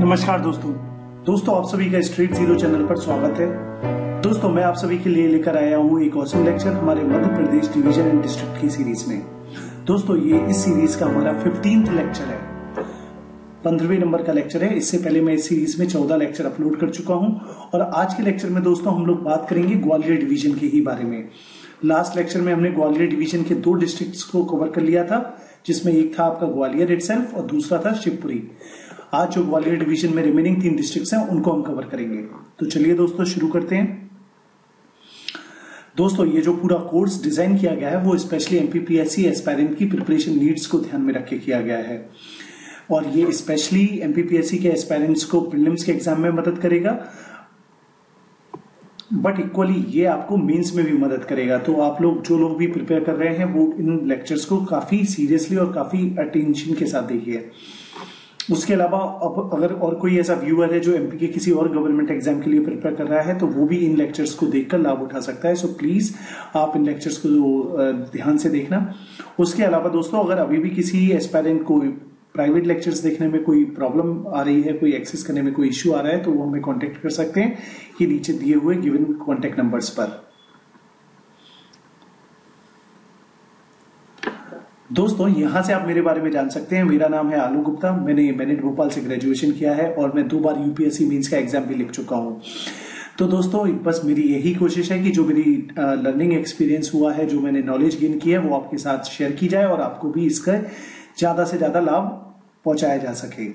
नमस्कार दोस्तों। दोस्तों, आप सभी का स्ट्रीट ज़ीरो चैनल पर स्वागत है। दोस्तों, मैं आप सभी के लिए लेकर आया हूँ एक औसम लेक्चर हमारे Madhya Pradesh division and district की सीरीज़ में। दोस्तों, ये इस सीरीज़ का हमारा फिफ्टींथ लेक्चर है। पंद्रहवें नंबर का लेक्चर है। इससे पहले मैं इस सीरीज़ में चौदह लेक्चर अपलोड कर चुका हूँ। और आज के लेक्चर में दोस्तों, हम लोग बात करेंगे ग्वालियर डिवीज़न के ही बारे में। लास्ट लेक्चर में हमने ग्वालियर डिवीज़न के दो डिस्ट्रिक्ट्स को कवर कर लिया था, जिसमें एक था आपका ग्वालियर इटसेल्फ और दूसरा था शिवपुरी। आज जो ग्वालियर डिवीज़न में रिमेनिंग तीन डिस्ट्रिक्ट्स हैं, उनको हम कवर करेंगे। तो चलिए दोस्तों, शुरू करते हैं। दोस्तों, ये जो पूरा कोर्स डिज़ाइन किया गया है, वो स्पेशली एमपीपीएससी एस्पायरेंट की प्रिपरेशन नीड्स को ध्यान में रख के किया गया है। और ये स्पेशली एमपीपीएससी के एस्पायरेंट्स को प्रीलिम्स के एग्ज़ाम में मदद करेगा। बट इक्वली ये आपको मेंस में भी मदद करेगा। तो आप लोग, जो लोग भी प्रिपेयर कर रहे हैं, वो इन लेक्चर्स को काफ़ी सीरियसली और काफ़ी अटेंशन के साथ देखिए। उसके अलावा अब अगर और कोई ऐसा व्यूअर है जो एमपी के किसी और गवर्नमेंट एग्ज़ाम के लिए प्रिपेयर कर रहा है तो वो भी इन लेक्चर्स को देखकर लाभ उठा सकता है। सो प्लीज़ आप इन लेक्चर्स को ध्यान से देखना। उसके अलावा दोस्तों, अगर अभी भी किसी एस्पायरेंट को प्राइवेट लेक्चर्स देखने में कोई प्रॉब्लम आ रही है, कोई एक्सेस करने में कोई इश्यू आ रहा है तो वो हमें कांटेक्ट कर सकते हैं ये नीचे दिए हुए गिवन कांटेक्ट नंबर्स पर। दोस्तों, यहाँ से आप मेरे बारे में जान सकते हैं। मेरा नाम है आलू गुप्ता। मैंने मैनेट भोपाल से ग्रेजुएशन किया है और मैं दो बार यूपीएससी मीन्स का एग्ज़ाम भी लिख चुका हूँ। तो दोस्तों बस मेरी यही कोशिश है कि जो मेरी लर्निंग एक्सपीरियंस हुआ है, जो मैंने नॉलेज गेन किया है, वो आपके साथ शेयर की जाए और आपको भी इसका ज़्यादा से ज़्यादा लाभ पहुँचाया जा सके।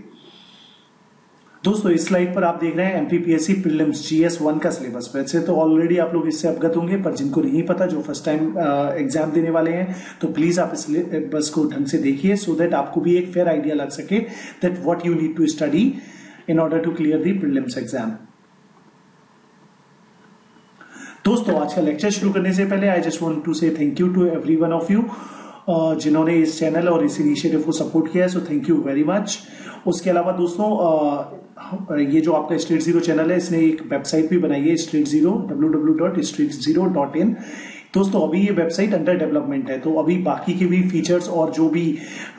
दोस्तों, इस स्लाइड पर आप देख रहे हैं एमपीपीएससी प्रीलिम्स जीएस वन का सिलेबस वैसे तो ऑलरेडी आप लोग इससे अवगत होंगे, पर जिनको नहीं पता, जो फ़र्स्ट टाइम एग्ज़ाम देने वाले हैं तो प्लीज़ आप इस सिलेबस को ढंग से देखिए सो दैट आपको भी एक फेयर आइडिया लग सके that what you need to study in order to clear the prelims exam दोस्तों, आज का लेक्चर शुरू करने से पहले I just want to say thank you to everyone of you जिन्होंने इस चैनल और इस इनिशिएटिव को सपोर्ट किया है so thank you very much उसके अलावा दोस्तों ये जो आपका स्ट्रीट ज़ीरो चैनल है, इसने एक वेबसाइट भी बनाई है street zero W W dot street zero dot in दोस्तों, अभी ये वेबसाइट अंडर डेवलपमेंट है तो अभी बाकी के भी फीचर्स और जो भी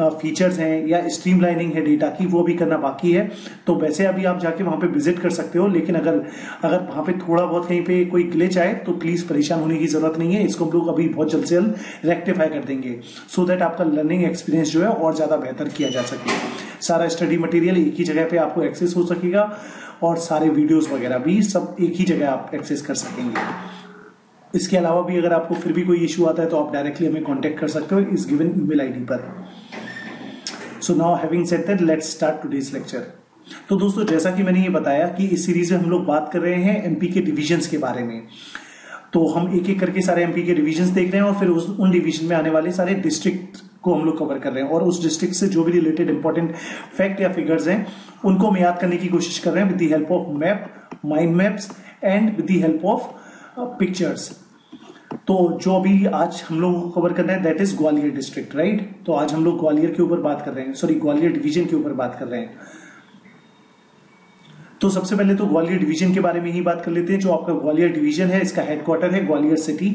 फीचर्स हैं या स्ट्रीमलाइनिंग है डेटा की, वो भी करना बाकी है। तो वैसे अभी आप जाके वहाँ पे विज़िट कर सकते हो, लेकिन अगर अगर वहाँ पे थोड़ा बहुत कहीं पे कोई ग्लिच आए तो प्लीज़ परेशान होने की ज़रूरत नहीं है। इसको हम लोग अभी बहुत जल्द से जल्द रेक्टिफाई कर देंगे सो so दैट आपका लर्निंग एक्सपीरियंस जो है और ज़्यादा बेहतर किया जा सके। सारा स्टडी मटेरियल एक ही जगह पे आपको एक्सेस हो सकेगा और सारे वीडियोस वगैरह भी सब एक ही जगह आप एक्सेस कर सकेंगे। इसके अलावा भी अगर आपको फिर भी कोई इश्यू आता है तो आप डायरेक्टली हमें कांटेक्ट कर सकते हो इस गिवन ईमेल आईडी पर। So now having said that let's start today's lecture तो दोस्तों, जैसा कि मैंने ये बताया कि इस सीरीज़ में हम लोग बात कर रहे हैं एमपी के डिविजन्स के बारे में। तो हम एक एक करके सारे एमपी के डिविजन्स देख रहे हैं और फिर उस उन डिवीज़न में आने वाले सारे डिस्ट्रिक्ट को हम लोग कवर कर रहे हैं। और उस डिस्ट्रिक्ट से जो भी रिलेटेड इंपॉर्टेंट फैक्ट या फिगर्स हैं, उनको हम याद करने की कोशिश कर रहे हैं with the help of map mind maps and with the help of pictures तो जो अभी आज हम लोग को कवर करना है that is Gwalior district right तो आज हम लोग ग्वालियर के ऊपर बात कर रहे हैं। सॉरी ग्वालियर डिवीज़न के ऊपर बात कर रहे हैं। तो सबसे पहले तो ग्वालियर डिवीज़न के बारे में ही बात कर लेते हैं, जो आपका ग्वालियर डिवीज़न है, इसका हेडक्वार्टर है ग्वालियर सिटी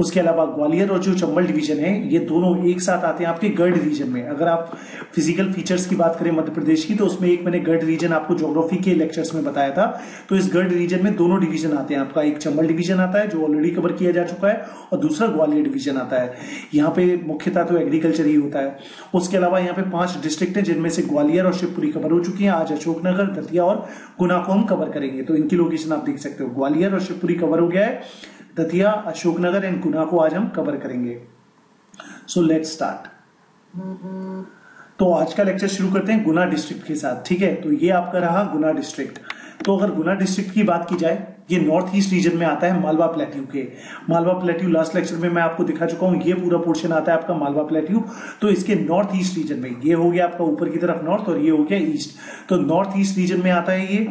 उसके अलावा ग्वालियर और जो चंबल डिवीज़न है, ये दोनों एक साथ आते हैं आपके गढ़ रीजन में। अगर आप फ़िज़िकल फीचर्स की बात करें मध्य प्रदेश की तो उसमें एक मैंने गढ़ रीजन आपको ज्योग्राफी के लेक्चर्स में बताया था। तो इस गढ़ रीजन में दोनों डिवीज़न आते हैं। आपका एक चंबल डिवीज़न आता है, जो ऑलरेडी कवर किया जा चुका है, और दूसरा ग्वालियर डिवीज़न आता है। यहाँ पे मुख्यतः तो एग्रीकल्चर ही होता है। उसके अलावा यहाँ पे पाँच डिस्ट्रिक्ट है, जिनमें से ग्वालियर और शिवपुरी कवर हो चुकी है। आज अशोकनगर, दतिया और गुना को हम कवर करेंगे। तो इनकी लोकेशन आप देख सकते हो। ग्वालियर और शिवपुरी कवर हो गया है। दतिया अशोकनगर एंड गुना को आज हम कवर करेंगे। सो लेट स्टार्ट तो आज का लेक्चर शुरू करते हैं गुना डिस्ट्रिक्ट के साथ, ठीक है? तो ये आपका रहा गुना डिस्ट्रिक्ट तो अगर गुना डिस्ट्रिक्ट की बात की जाए, ये नॉर्थ ईस्ट रीजन में आता है मालवा प्लेट्यू के। मालवा प्लेट्यू लास्ट लेक्चर में मैं आपको दिखा चुका हूँ, ये पूरा पोर्शन आता है आपका मालवा प्लेट्यू तो इसके नॉर्थ ईस्ट रीजन में, ये हो गया आपका ऊपर की तरफ़ नॉर्थ और ये हो गया ईस्ट तो नॉर्थ ईस्ट रीजन में आता है ये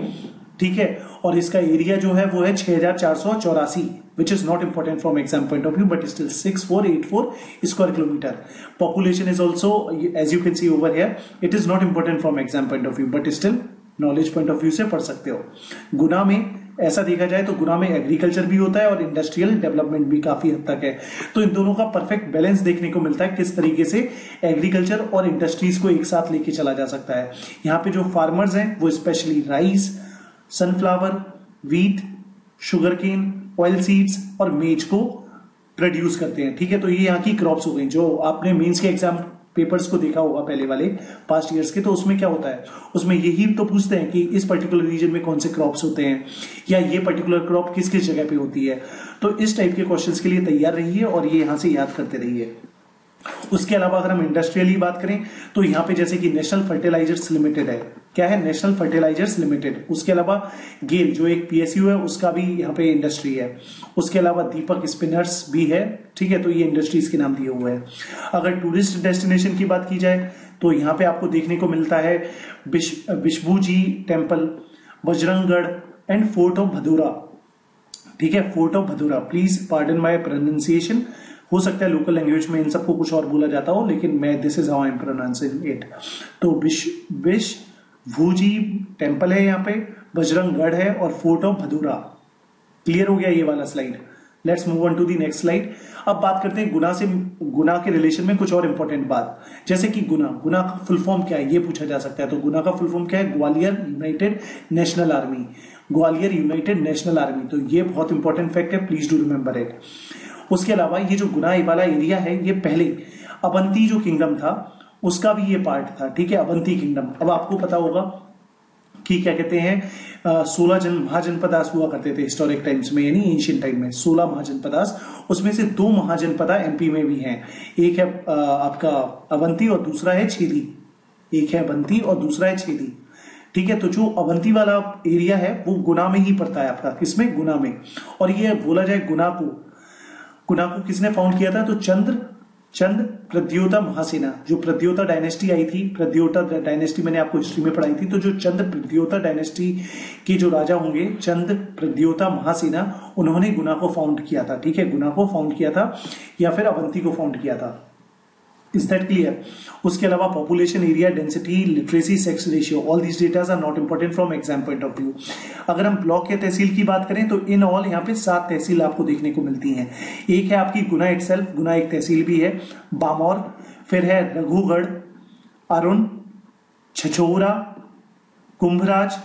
ठीक है? और इसका एरिया जो है, वो है छह हज़ार चार सौ चौरासी, which is not important from exam point of view, but still 6484 square kilometer. Population is also, as you can see over here, it is not important from exam point of view, but still knowledge point of view से पढ़ सकते हो। गुना में ऐसा देखा जाए तो गुना में एग्रीकल्चर भी होता है और इंडस्ट्रियल डेवलपमेंट भी काफ़ी हद तक है। तो इन दोनों का परफेक्ट बैलेंस देखने को मिलता है, किस तरीके से एग्रीकल्चर और इंडस्ट्रीज़ को एक साथ लेके चला जा सकता है। यहाँ पे जो फार्मर्स हैं, वो specially rice sunflower wheat sugarcane oil seeds और मेज को प्रोड्यूस करते हैं। ठीक है तो ये यहाँ की क्रॉप्स हो गई, जो आपने मीन्स के एग्ज़ाम पेपर्स को देखा होगा पहले वाले पास्ट ईयर्स के तो उसमें क्या होता है? उसमें यही तो पूछते हैं कि इस पर्टिकुलर रीजन में कौन से क्रॉप्स होते हैं, या ये पर्टिकुलर क्रॉप किस किस जगह पे होती है? तो इस टाइप के क्वेश्चंस के लिए तैयार रहिए और ये यहाँ से याद करते रहिए। उसके अलावा अगर हम इंडस्ट्रियली बात करें तो यहाँ पे जैसे कि नेशनल फर्टिलाइजर्स लिमिटेड है। क्या है? नेशनल फर्टिलाइजर्स लिमिटेड उसके अलावा गेल जो एक पीएसयू है, उसका भी यहाँ पे इंडस्ट्री है। उसके अलावा दीपक स्पिनर्स भी है, ठीक है? तो ये इंडस्ट्रीज़ के नाम दिए हुए हैं। अगर टूरिस्ट डेस्टिनेशन की बात की जाए तो यहाँ पे आपको देखने को मिलता है विश्वू जी temple Bajranggarh and fort of Bhadura ठीक है? Fort of Bhadura please pardon my pronunciation हो सकता है लोकल लैंग्वेज में इन सबको कुछ और बोला जाता हो, लेकिन मैं this is how I am pronouncing it तो विश विश भूजी टेंपल है यहाँ पे, बजरंगगढ़ है और फोर्ट ऑफ़ भदूरा। क्लियर हो गया ये वाला slide let's move on to the next slide अब बात करते हैं गुना से, गुना के रिलेशन में कुछ और इंपॉर्टेंट बात। जैसे कि गुना गुना का फुल फॉर्म क्या है, ये पूछा जा सकता है। तो गुना का फुल फॉर्म क्या है? Gwalior united national army Gwalior united national army तो ये बहुत इंपॉर्टेंट फैक्ट है प्लीज़ डू रिमेंबर इट उसके अलावा ये जो गुना वाला एरिया है, ये पहले अवंती जो किंगडम था उसका भी ये पार्ट था ठीक है? अवंती किंगडम अब आपको पता होगा कि क्या कहते हैं सोलह जन महाजनपदास हुआ करते थे हिस्टोरिक टाइम्स में यानी एंशियन टाइम में सोलह महाजनपदास। उसमें से दो महाजनपदा एमपी में भी हैं। एक है आ, आपका अवंती और दूसरा है छेदी। एक है अवंती और दूसरा है छेदी। ठीक है तो जो अवंती वाला एरिया है वो गुना में ही पड़ता है आपका। किसमें? गुना में। और ये बोला जाए गुना को गुना को किसने फाउंड किया था? तो चंद्र चंद प्रद्योता महासेना जो प्रद्योता डायनेस्टी आई थी, प्रद्योता डायनेस्टी मैंने आपको हिस्ट्री में पढ़ाई थी तो जो चंद, प्रद्योता डायनेस्टी के जो राजा होंगे, चंद प्रद्योता महासेना उन्होंने गुना को फाउंड किया था, ठीक है? गुना को फाउंड किया था, या फिर अवंती को फाउंड किया था। इज़ दैट क्लियर उसके अलावा population area density literacy sex ratio all these datas are not important from exam point of view अगर हम ब्लॉक या तहसील की बात करें तो इन ऑल यहाँ पे सात तहसील आपको देखने को मिलती हैं। एक है आपकी गुना इट गुना एक तहसील भी है, बामौर, फिर है रघुगढ़, अरुण छछोरा कुंभराज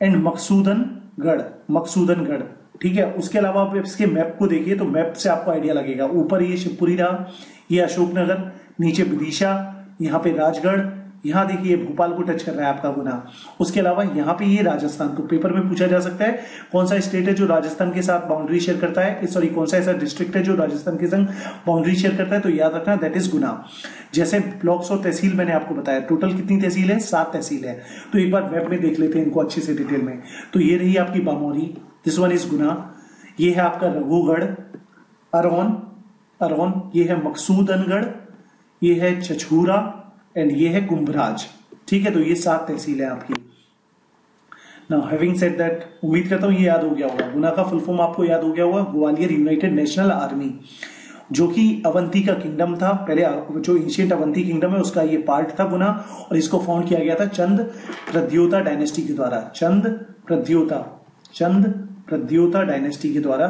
एंड मकसूदनगढ़ मकसूदनगढ़। ठीक है? उसके अलावा आप इसके मैप को देखिए तो मैप से आपको आइडिया लगेगा। ऊपर ये शिवपुरी रहा, ये अशोकनगर नीचे विदिशा, यहाँ पे राजगढ़, यहाँ देखिए भोपाल को टच कर रहा है आपका गुना उसके अलावा यहाँ पे ये राजस्थान तो पेपर में पूछा जा सकता है, कौन सा स्टेट है जो राजस्थान के साथ बाउंड्री शेयर करता है? सॉरी कौन सा ऐसा डिस्ट्रिक्ट है जो राजस्थान के संग बाउंड्री शेयर करता है? तो याद रखना दैट इज़ गुना। जैसे ब्लॉक्स और तहसील मैंने आपको बताया टोटल कितनी तहसील है? सात तहसील है। तो एक बार वेब में देख लेते हैं इनको अच्छे से डिटेल में। तो ये रही आपकी Bamori. This one is Guna. ये है आपका रघुगढ़, अरौन अरौन, ये है मकसूदनगढ़ ये है छछूरा एंड ये है कुंभराज ठीक है तो ये सात तहसील है आपकी। नाउ हैविंग सेड दैट उम्मीद करता हूँ ये याद हो गया होगा। गुना का फुल फॉर्म आपको याद हो गया होगा, ग्वालियर यूनाइटेड नेशनल आर्मी जो कि अवंती का किंगडम था। पहले जो एंशियंट अवंती किंगडम है, उसका ये पार्ट था गुना, और इसको फाउंड किया गया था चंद प्रद्योता डायनेस्टी के द्वारा। चंद प्रद्योता चंद प्रद्योता डायनेस्टी के द्वारा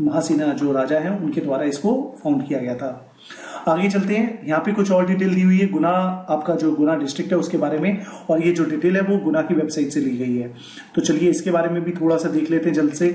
महासीना जो राजा है, उनके द्वारा इसको फाउंड किया गया था। आगे चलते हैं। यहाँ पे कुछ और डिटेल दी हुई है। गुना आपका जो गुना डिस्ट्रिक्ट है, उसके बारे में। और ये जो डिटेल है, वो गुना की वेबसाइट से ली गई है। तो चलिए, इसके बारे में भी थोड़ा सा देख लेते हैं जल्द से।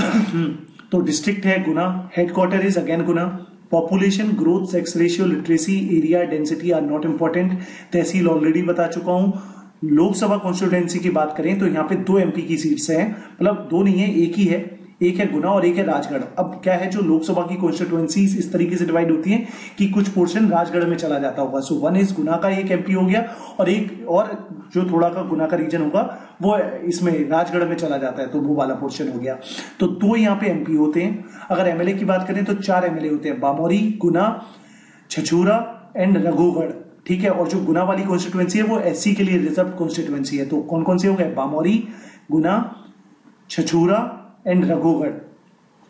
तो डिस्ट्रिक्ट है Guna. Headquarter is again Guna. Population growth sex ratio literacy area density are not important tehsil already बता चुका हूँ। लोकसभा कॉन्स्टिट्यूएंसी की बात करें तो यहाँ पे दो एमपी की सीट्स हैं। मतलब दो नहीं है, एक ही है। एक है गुना और एक है राजगढ़। अब क्या है जो लोकसभा की कॉन्स्टिट्युएंसी इस तरीके से डिवाइड होती है कि कुछ पोर्शन राजगढ़ में चला जाता होगा। सो वन इज़ गुना का एक एमपी हो गया और एक और जो थोड़ा का गुना का रीजन होगा, वो इसमें राजगढ़ में चला जाता है तो वो वाला पोर्शन हो गया। तो दो यहाँ पे एमपी होते हैं। अगर एमएलए की बात करें तो चार एमएलए होते हैं। बामोरी, गुना, छछूरा एंड रघुगढ़। ठीक है? और जो गुना वाली कॉन्स्टिट्युएंसी है, वो एससी के लिए रिज़र्व कॉन्स्टिट्युएंसी है। तो कौन कौन से हो गए? बामोरी, गुना, छछूरा एंड रघुगढ़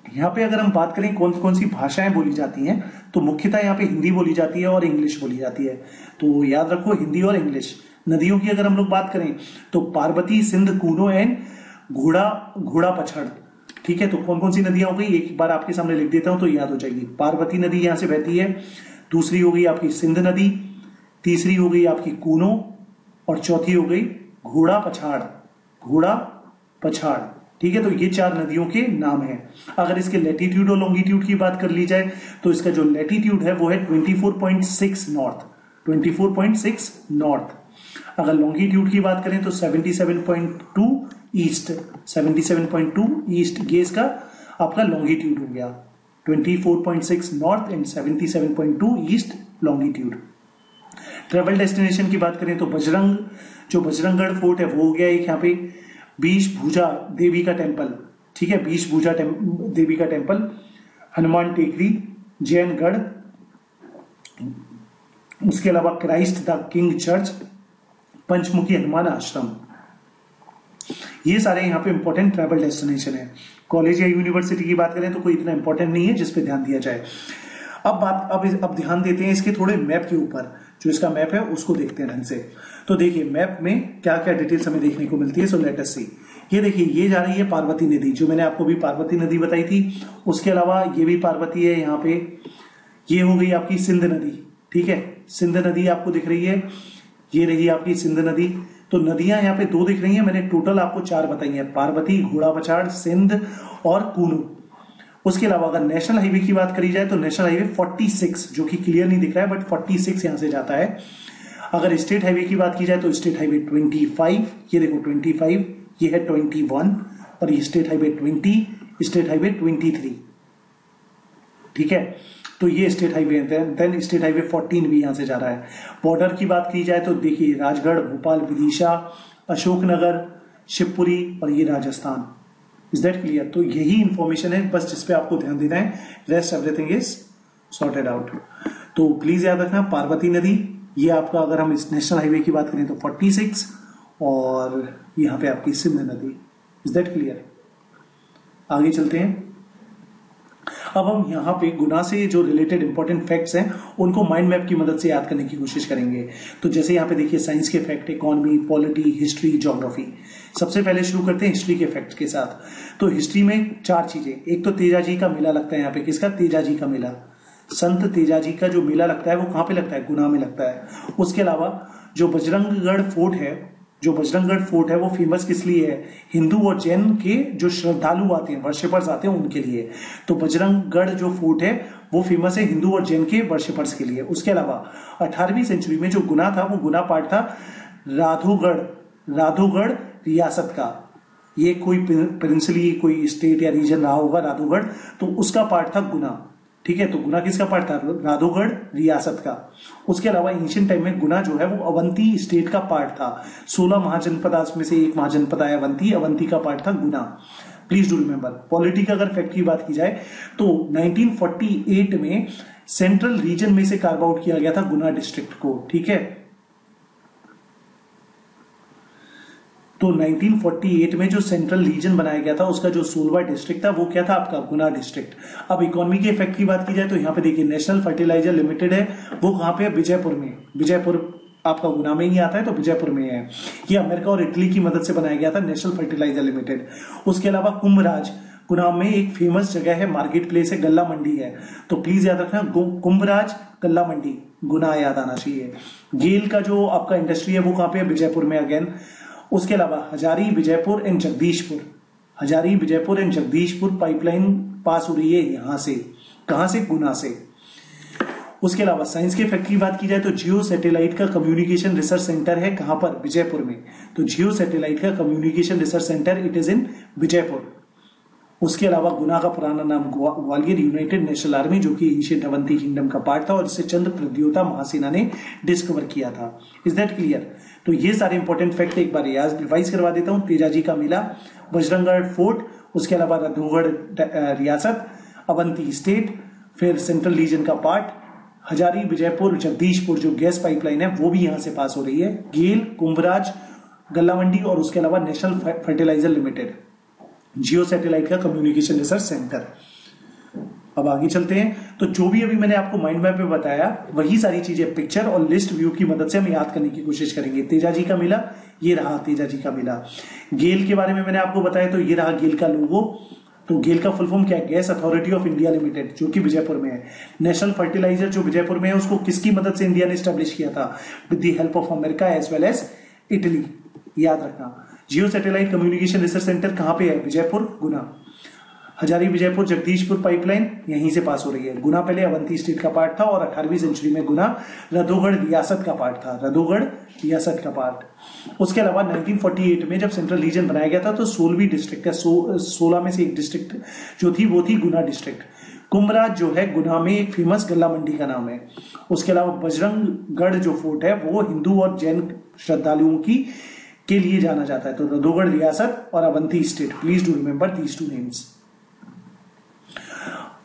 यहाँ पे अगर हम बात करें कौन कौन सी भाषाएँ बोली जाती हैं तो मुख्यतः यहाँ पे हिंदी बोली जाती है और इंग्लिश बोली जाती है। तो याद रखो, हिंदी और इंग्लिश। नदियों की अगर हम लोग बात करें तो पार्वती, सिंध, कूनो एंड घोड़ा घोड़ा पछड़। ठीक है तो कौन कौन सी नदियाँ हो गई? एक बार आपके सामने लिख देता हूँ तो याद हो जाएगी। पार्वती नदी यहाँ से बहती है, दूसरी हो गई आपकी सिंध नदी, तीसरी हो गई आपकी कूनो, और चौथी हो गई घोड़ा पछाड़। घोड़ा पछाड़। ठीक है? तो ये चार नदियों के नाम हैं। अगर इसके लेटीट्यूड और लॉन्गिट्यूड की बात कर ली जाए तो इसका जो लेटीट्यूड है, वो है 24.6 नॉर्थ 24.6 नॉर्थ अगर लॉन्गिट्यूड की बात करें तो 77.2 ईस्ट 77.2 ईस्ट ये इसका आपका लॉन्गिट्यूड हो गया। 24.6 north and 77.2 east longitude travel destination की बात करें तो बजरंग, जो बजरंगगढ़ फोर्ट है, वो हो गया एक यहाँ पे। बीश भूजा देवी का टेंपल ठीक है? बीश भूजा देवी का टेंपल हनुमान टेकरी, जैनगढ़, उसके अलावा Christ the King church, Panchmukhi Hanuman आश्रम। ये सारे यहाँ पे इंपॉर्टेंट ट्रैवल डेस्टिनेशन है। कॉलेज या यूनिवर्सिटी की बात करें तो कोई इतना इंपॉर्टेंट नहीं है जिसपे ध्यान दिया जाए। अब बात, अब अब ध्यान देते हैं इसके थोड़े मैप के ऊपर। जो इसका मैप है, उसको देखते हैं ढंग से। तो देखिए मैप में क्या क्या डिटेल्स हमें देखने को मिलती है सो लेट अस सी ये देखिए, ये जा रही है पार्वती नदी, जो मैंने आपको भी पार्वती नदी बताई थी। उसके अलावा ये भी पार्वती है, यहाँ पे ये हो गई आपकी सिंध नदी, ठीक है? सिंध नदी आपको दिख रही है, ये रही आपकी सिंध नदी। तो नदियाँ यहाँ पे दो दिख रही हैं, मैंने टोटल आपको चार बताई हैं, पार्वती घोड़ा पछाड़ सिंध और कूनू। उसके अलावा अगर नेशनल हाईवे की बात करी जाए तो नेशनल हाईवे 46 जो कि क्लियर नहीं दिख रहा है बट 46 यहाँ से जाता है। अगर स्टेट हाईवे की बात की जाए तो स्टेट हाईवे 25 ये देखो 25 ये है 21 और ये स्टेट हाईवे 20 स्टेट हाईवे 23 ठीक है? तो ये state highway then state highway 14 भी यहाँ से जा रहा है। बॉर्डर की बात की जाए तो देखिए राजगढ़, भोपाल, विदिशा, अशोकनगर, शिवपुरी और ये राजस्थान। इज़ दैट क्लियर तो यही इंफॉर्मेशन है, बस जिसपे आपको ध्यान देना है rest everything is sorted out तो प्लीज़ याद रखना, पार्वती नदी ये आपका अगर हम इस नेशनल हाईवे की बात करें तो 46 और यहाँ पे आपकी सिंध नदी। इज़ दैट क्लियर आगे चलते हैं। अब हम यहाँ पे गुना से जो रिलेटेड इंपॉर्टेंट फैक्ट्स हैं, उनको माइंड मैप की मदद से याद करने की कोशिश करेंगे। तो जैसे यहाँ पे देखिए साइंस के fact economy polity history geography सबसे पहले शुरू करते हैं हिस्ट्री के फैक्ट के साथ। तो हिस्ट्री में चार चीज़ें। एक तो तेजा जी का मेला लगता है यहाँ पे। किसका? तेजा जी का मेला। संत तेजा जी का जो मेला लगता है, वो कहाँ पे लगता है? गुना में लगता है। उसके अलावा जो बजरंगगढ़ फोर्ट है, जो बजरंगगढ़ फोर्ट है, वो फ़ेमस किस लिए है? हिंदू और जैन के जो श्रद्धालु आते हैं वर्शिपर्स आते हैं उनके लिए। तो बजरंगगढ़ जो फोर्ट है, वो फ़ेमस है हिंदू और जैन के वर्शिपर्स के लिए। उसके अलावा अठारहवीं सेंचुरी में जो गुना था, वो गुना पार्ट था, राधोगढ़ राधोगढ़ रियासत का। ये कोई प्रिंसली कोई स्टेट या रीजन रहा होगा, राधोगढ़ तो उसका पार्ट था गुना। ठीक है तो गुना किसका पार्ट था? राधोगढ़ रियासत का। उसके अलावा एंशियंट टाइम में गुना जो है, वो अवंती स्टेट का पार्ट था। सोलह महाजनपद में से एक महाजनपद आया अवंती अवंती का पार्ट था Guna please do remember polity का अगर फैक्ट की बात की जाए तो 1948 में सेंट्रल रीजन में से कार्व आउट किया गया था गुना डिस्ट्रिक्ट को, ठीक है? तो 1948 में जो सेंट्रल रीजन बनाया गया था, उसका जो सोलवा डिस्ट्रिक्ट था, वो क्या था? आपका गुना डिस्ट्रिक्ट। अब इकोनॉमी के इफ़ेक्ट की बात की जाए तो यहाँ पे देखिए नेशनल फर्टिलाइज़र लिमिटेड है, वो कहाँ पे विजयपुर में। विजयपुर आपका गुना में ही आता है तो विजयपुर में है। ये अमेरिका और इटली की मदद से बनाया गया था, नेशनल फर्टिलाइज़र लिमिटेड। उसके अलावा कुंभराज। गुनाम में एक फ़ेमस जगह है, मार्केट प्लेस है, गल्ला मंडी है। तो प्लीज़ याद रखना कुंभराज, गल्ला मंडी। गुना याद आना चाहिए। गेल का जो आपका इंडस्ट्री है, वो कहाँ पे है? विजयपुर में अगेन उसके अलावा Hazira, Vijaypur and Jagdishpur. Hazira, Vijaypur and Jagdishpur pipeline pass हो रही है यहाँ से, कहाँ से? गुना से। उसके अलावा साइंस के फैक्ट की बात की जाए तो जियो सैटेलाइट का कम्युनिकेशन रिसर्च सेंटर है कहाँ पर? विजयपुर में। तो जियो सैटेलाइट का communication research centre it is in Vijaypur. उसके अलावा गुना का पुराना नाम ग्वालियर यूनाइटेड नेशनल आर्मी जो कि एशियन अवंती किंगडम का पार्ट था और इसे चंद्र प्रद्योता महासेना ने डिस्कवर किया था। इज़ दैट क्लियर तो ये सारे इंपॉर्टेंट फैक्ट एक बार याद रिवाइज करवा देता हूँ तेजाजी का मेला, बजरंगगढ़ फोर्ट उसके अलावा रधोगढ़ रियासत, अवंती स्टेट फिर सेंट्रल रीजन का पार्ट हजारी, विजयपुर, जगदीशपुर, जो गैस पाइपलाइन है, वो भी यहाँ से पास हो रही है, गेल, कुंभराज गल्ला मंडी और उसके अलावा national fertilizer limited geo satellite का कम्युनिकेशन रिसर्च सेंटर अब आगे चलते हैं। तो जो भी अभी मैंने आपको माइंड मैप में बताया, वही सारी चीज़ें पिक्चर और लिस्ट व्यू की मदद से हम याद करने की कोशिश करेंगे। तेजा जी का मिला, ये रहा तेजा जी का मिला। गेल के बारे में मैंने आपको बताया तो ये रहा गेल का लोगो। तो गेल का फुल फॉर्म क्या है? Gas authority of India limited जो कि विजयपुर में है। नेशनल फर्टिलाइज़र जो विजयपुर में है, उसको किसकी मदद से इंडिया ने स्टेब्लिश किया था? With the help of America as well as Italy याद रखना। Geo satellite communication research centre कहाँ पे है? विजयपुर, गुना। हजारी विजयपुर जगदीशपुर पाइपलाइन यहीं से पास हो रही है। गुना पहले अवंती स्टेट का पार्ट था और अठारहवीं सेंचुरी में गुना, रदोगढ़ रियासत का पार्ट था। रदोगढ़ रियासत का पार्ट उसके अलावा 1948 में जब सेंट्रल रीजन बनाया गया था तो सोलहवीं डिस्ट्रिक्ट है सोलह में से एक डिस्ट्रिक्ट जो थी, वो थी गुना डिस्ट्रिक्ट कुमराज जो है, गुना में एक फ़ेमस गल्ला मंडी का नाम है। उसके अलावा बजरंगगढ़ जो फोर्ट है, वो हिंदू और जैन श्रद्धालुओं की, के लिए जाना जाता है। तो रदोगढ़ रियासत और Avanti state please do remember these two names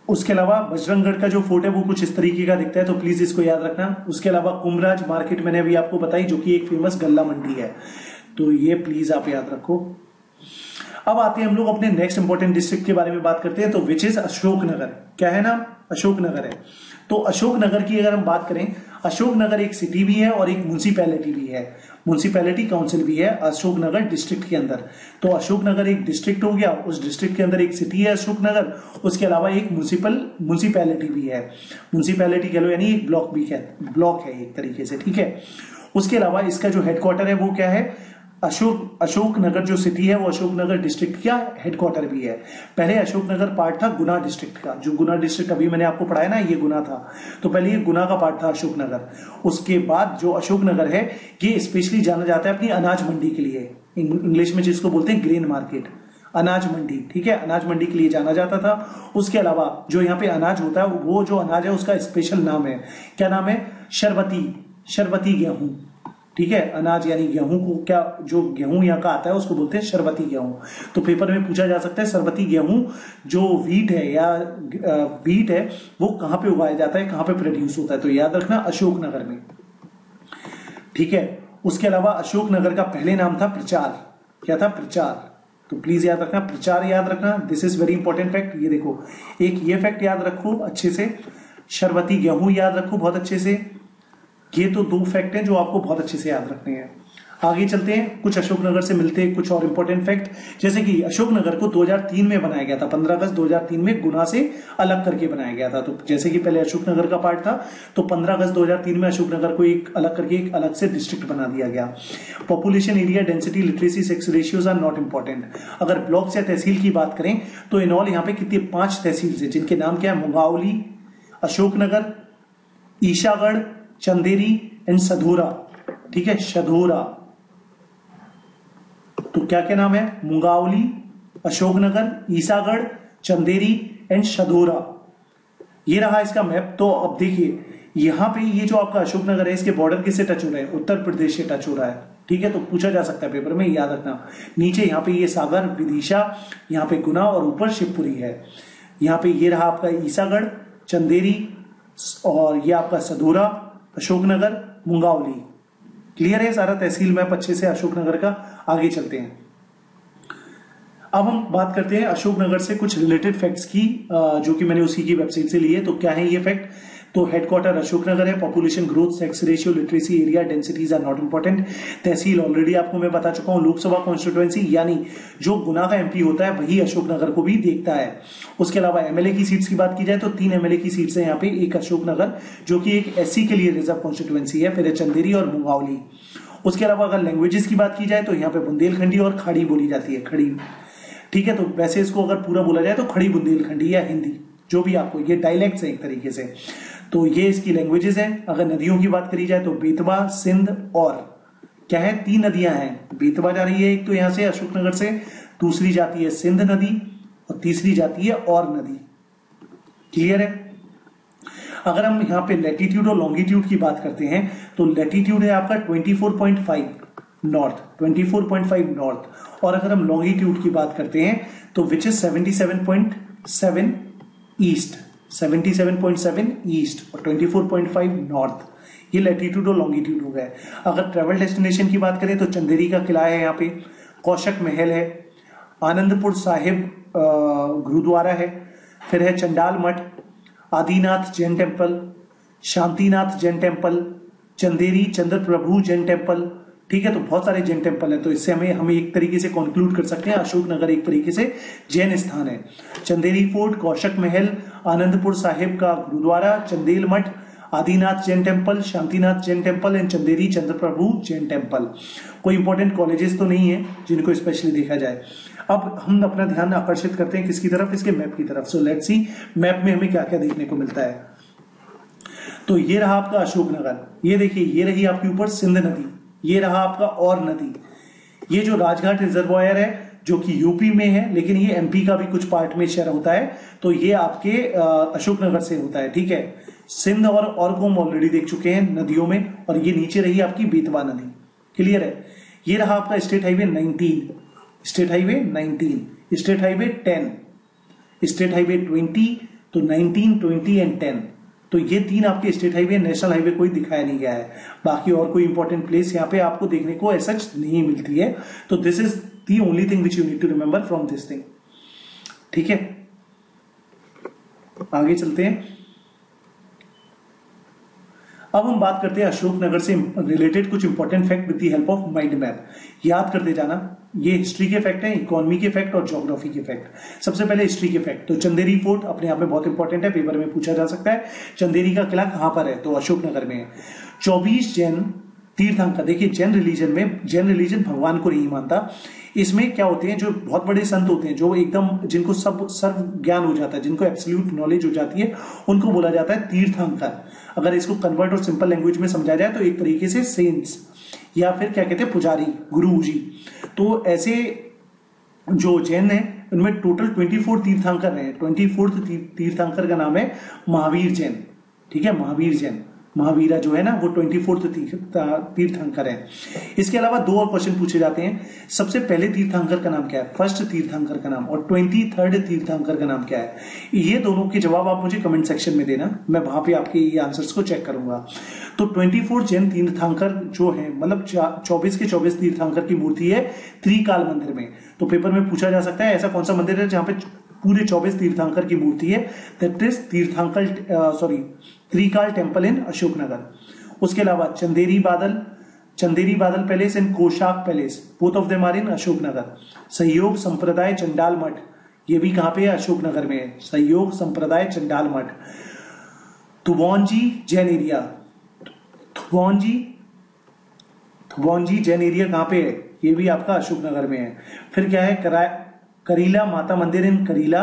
उसके अलावा बजरंगगढ़ का जो फोर्ट है, वो कुछ इस तरीके का दिखता है तो प्लीज़ इसको याद रखना। उसके अलावा कुमराज मार्केट मैंने अभी आपको बताई, जो कि एक फ़ेमस गल्ला मंडी है। तो ये प्लीज़ आप याद रखो। अब आते हैं हम लोग अपने नेक्स्ट इंपॉर्टेंट डिस्ट्रिक्ट के बारे में बात करते हैं तो विच इज़ अशोकनगर। क्या है ना अशोकनगर है। तो अशोकनगर की अगर हम बात करें, अशोकनगर एक सिटी भी है और एक म्यूनसिपैलिटी भी है। म्यूनसिपैलिटी काउंसिल भी है अशोकनगर डिस्ट्रिक्ट के अंदर। तो अशोकनगर एक डिस्ट्रिक्ट हो गया, उस डिस्ट्रिक्ट के अंदर एक सिटी है अशोकनगर उसके अलावा एक म्यूनसिपल म्यूनसिपैलिटी भी है। म्यूनसिपैलिटी कह लो, यानी एक ब्लॉक भी है ब्लॉक है एक तरीके से, ठीक है? उसके अलावा इसका जो हेडक्वार्टर है वो क्या है? अशोक अशोकनगर जो सिटी है, वो अशोकनगर डिस्ट्रिक्ट का हेडक्वार्टर भी है। पहले अशोकनगर पार्ट था गुना डिस्ट्रिक्ट का। जो गुना डिस्ट्रिक्ट अभी मैंने आपको पढ़ाया ना, ये गुना था। तो पहले ये गुना का पार्ट था अशोकनगर उसके बाद जो अशोकनगर है, ये स्पेशली जाना जाता है अपनी अनाज मंडी के लिए। इंग्लिश में जिसको बोलते हैं ग्रेन मार्केट अनाज मंडी, ठीक है? अनाज मंडी के लिए जाना जाता था। उसके अलावा जो यहाँ पे अनाज होता है, वो जो अनाज है, उसका स्पेशल नाम है। क्या नाम है? शरबती शरबती गेहूँ। ठीक है? अनाज यानी गेहूँ को क्या, जो गेहूँ यहाँ का आता है, उसको बोलते हैं शरबती गेहूँ। तो पेपर में पूछा जा सकता है, शरबती गेहूँ जो वीट है या वीट है, वो कहाँ पे उगाया जाता है, कहाँ पे प्रोड्यूस होता है? तो याद रखना अशोकनगर में। ठीक है? उसके अलावा अशोकनगर का पहले नाम था प्रचार। क्या था? प्रचार। तो प्लीज़ याद रखना, प्रचार याद रखना। This is very important fact ये देखो, एक ये फैक्ट याद रखो अच्छे से। शरबती गेहूँ याद रखो बहुत अच्छे से। ये तो दो फैक्ट हैं जो आपको बहुत अच्छे से याद रखने हैं। आगे चलते हैं, कुछ अशोकनगर से मिलते हैं, कुछ और इंपॉर्टेंट फैक्ट जैसे कि अशोकनगर को 2003 में बनाया गया था 15 अगस्त 2003 में गुना से अलग करके बनाया गया था। तो जैसे कि पहले अशोकनगर का पार्ट था तो 15 अगस्त 2003 में अशोकनगर को एक अलग करके एक अलग से डिस्ट्रिक्ट बना दिया गया। Population area density literacy sex ratios are not important अगर ब्लॉक या तहसील की बात करें तो इन ऑल यहाँ पे कितनी, पाँच तहसील है, जिनके नाम क्या है? मुंगावली, अशोकनगर, ईशागढ़ चंदेरी एंड सधूरा। ठीक है? शधोरा तो क्या क्या नाम है? मुंगावली, अशोकनगर, ईसागढ़, चंदेरी एंड शधोरा ये रहा इसका मैप। तो अब देखिए, यहाँ पे ये जो आपका अशोकनगर है, इसके बॉर्डर किससे टच हो रहा है? उत्तर प्रदेश से टच हो रहा है। ठीक है? तो पूछा जा सकता है पेपर में, याद रखना। नीचे यहाँ पे ये सागर, विदिशा, यहाँ पे गुना और ऊपर शिवपुरी है। यहाँ पे ये रहा आपका ईसागढ़, चंदेरी और ये आपका सधोरा। अशोकनगर, मुंगावली। क्लियर है सारा तहसील मैप अच्छे से अशोकनगर का? आगे चलते हैं। अब हम बात करते हैं अशोकनगर से कुछ रिलेटेड फैक्ट्स की जो कि मैंने उसी की वेबसाइट से लिए तो क्या है ये फैक्ट तो हेडक्वार्टर अशोकनगर है population growth sex ratio literacy area densities are not important tehsil already आपको मैं बता चुका हूँ, लोकसभा कॉन्स्टिट्युएंसी यानी जो गुना का एमपी होता है, वही अशोकनगर को भी देखता है। उसके अलावा एमएलए की सीट्स की बात की जाए तो तीन एमएलए की सीट्स है यहाँ पे, एक अशोकनगर जो कि एक एस के लिए रिज़र्व कॉन्स्टिट्युएंसी है, फिर चंदेरी और मुंगावली उसके अलावा अगर लैंग्वेजेस की बात की जाए तो यहाँ पे बुंदेलखंडी और खड़ी बोली जाती है, खड़ी। ठीक है तो वैसे इसको अगर पूरा बोला जाए तो खड़ी बुंदेलखंडी या हिंदी, जो भी आपको, ये डायलेक्ट है एक तरीके से। तो ये इसकी लैंग्वेजेस हैं। अगर नदियों की बात करी जाए तो बेतवा, सिंध और क्या है? तीन नदियाँ हैं। बेतवा जा रही है एक तो यहाँ से, अशोकनगर से, दूसरी जाती है सिंध नदी और तीसरी जाती है और नदी। क्लियर है? अगर हम यहाँ पे लेटीट्यूड और लॉन्गिट्यूड की बात करते हैं तो लेटीट्यूड है आपका 24.5 नॉर्थ 24.5 नॉर्थ और अगर हम लॉन्गिट्यूड की बात करते हैं तो विच इज़ 77.7 ईस्ट 77.7 ईस्ट और 24.5 नॉर्थ। ये लेटीट्यूड और लॉन्गिट्यूड हो गए। अगर ट्रेवल डेस्टिनेशन की बात करें तो चंदेरी का किला है यहाँ पे, कौशक महल है, आनंदपुर साहिब गुरुद्वारा है, फिर है Chandal Math, Adinath Jain temple Shantinath Jain temple Chanderi Chandra Prabhu Jain temple ठीक है तो बहुत सारे जैन टेंपल है तो इससे हमें हमें एक तरीके से कंक्लूड कर सकते हैं। अशोक नगर एक तरीके से जैन स्थान है। चंदेरी फोर्ट, कौशक महल आनंदपुर साहिब का gurdwara, Chandel Math, Adinath Jain temple Shantinath Jain temple and Chanderi Chandra Prabhu Jain temple कोई इंपॉर्टेंट कॉलेजेस तो नहीं है जिनको स्पेशली देखा जाए। अब हम अपना ध्यान आकर्षित करते हैं किसकी तरफ़? इसके मैप की तरफ़। सो लेट्स सी मैप में हमें क्या क्या देखने को मिलता है। तो ये रहा आपका अशोकनगर। ये देखिए, ये रही आपके ऊपर सिंध नदी। ये रहा आपका और नदी। ये जो राजघाट रिजर्वायर है जो कि यूपी में है, लेकिन ये एमपी का भी कुछ पार्ट में शेयर होता है तो ये आपके अशोकनगर से होता है, ठीक है? सिंध और और को हम ऑलरेडी देख चुके हैं नदियों में, और ये नीचे रही आपकी बेतवा नदी क्लियर है? ये रहा आपका state highway 19 state highway 19 state highway 10 state highway 20 तो 19 20 एंड 10 तो ये तीन आपके स्टेट हाईवे नेशनल हाईवे कोई दिखाया नहीं गया है। बाकी और कोई इंपॉर्टेंट प्लेस यहाँ पे आपको देखने को ऐसा नहीं मिलती है। तो this is the only thing which you need to remember from this thing ठीक है? आगे चलते हैं। अब हम बात करते हैं अशोकनगर से रिलेटेड कुछ important fact with the help of mind map याद करते जाना, ये हिस्ट्री के फैक्ट है इकोनॉमी के फैक्ट और ज्योग्राफी के फैक्ट सबसे पहले हिस्ट्री के फैक्ट तो चंदेरी फोर्ट अपने आप में बहुत इंपॉर्टेंट है पेपर में पूछा जा सकता है, चंदेरी का किला कहाँ पर है? तो अशोकनगर में है। चौबीस जैन तीर्थंकर, देखिए जैन रिलीजन में, जैन रिलीजन भगवान को नहीं मानता। इसमें क्या होते हैं, जो बहुत बड़े संत होते हैं, जो एकदम जिनको सब, सर्व ज्ञान हो जाता है, जिनको एब्सोल्यूट नॉलेज हो जाती है, उनको बोला जाता है तीर्थंकर। अगर इसको कन्वर्ट और सिंपल लैंग्वेज में समझा जाए तो एक तरीके से सेंट्स या फिर क्या कहते हैं, पुजारी गुरु जी तो ऐसे जो जैन है, उनमें टोटल ट्वेंटी फोर तीर्थंकर है। ट्वेंटी फोर्थ तीर्थंकर का नाम है महावीर जैन। ठीक है, महावीर जैन। महावीरा जो है ना, वो ट्वेंटी फोर्थ तीर्थंकर है। इसके अलावा दो और क्वेश्चन पूछे जाते हैं। सबसे पहले तीर्थंकर का नाम क्या है? फ़र्स्ट तीर्थंकर का नाम और ट्वेंटी थर्ड तीर्थंकर का नाम क्या है? ये दोनों के जवाब आप मुझे कमेंट सेक्शन में देना। मैं वहाँ पे आपके ये आंसर्स को चेक करूँगा। तो ट्वेंटी फोर्थ जैन तीर्थंकर जो है मतलब चौबीस के चौबीस तीर्थंकर की मूर्ति है त्रिकाल मंदिर में। तो पेपर में पूछा जा सकता है, ऐसा कौन सा मंदिर है जहाँ पे पूरे चौबीस तीर्थंकर की मूर्ति है? दैट तीर्थंकर सॉरी त्रिकाल टेंपल इन अशोकनगर। उसके अलावा Chanderi Badal Chanderi Badal palace and Koshak palace both of them are in Ashoknagar. सहयोग संप्रदाय चंडाल मठ, ये भी कहाँ पे है? अशोकनगर में है। सहयोग संप्रदाय चंडाल मठ। तुबौनजी जैन एरिया। थुबौनजी थुबौनजी जैन एरिया कहाँ पे है? ये भी आपका अशोकनगर में है। फिर क्या है? करीला माता मंदिर इन करीला।